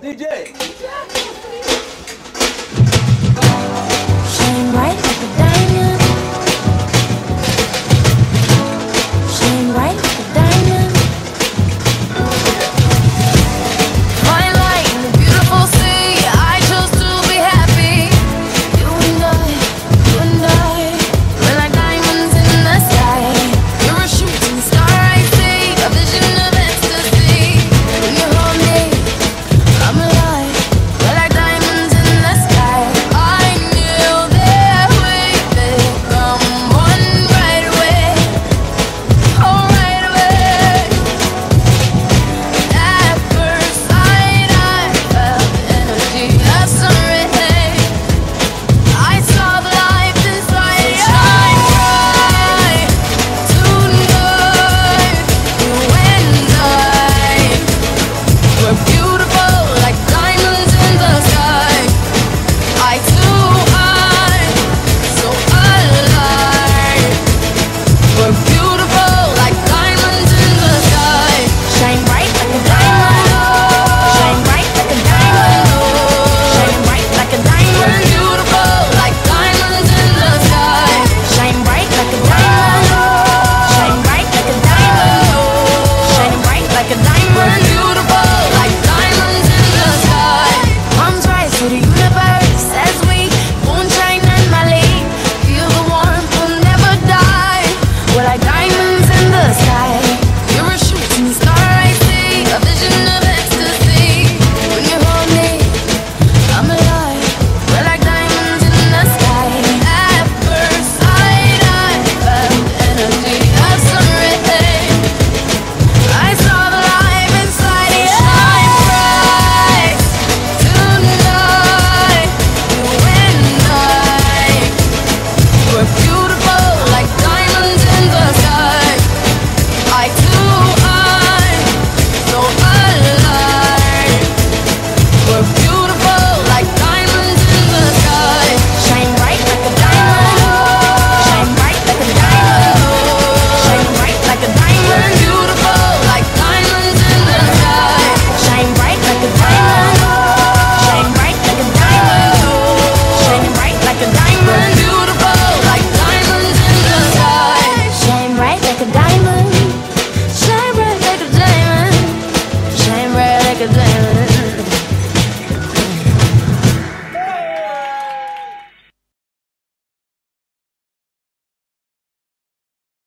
DJ.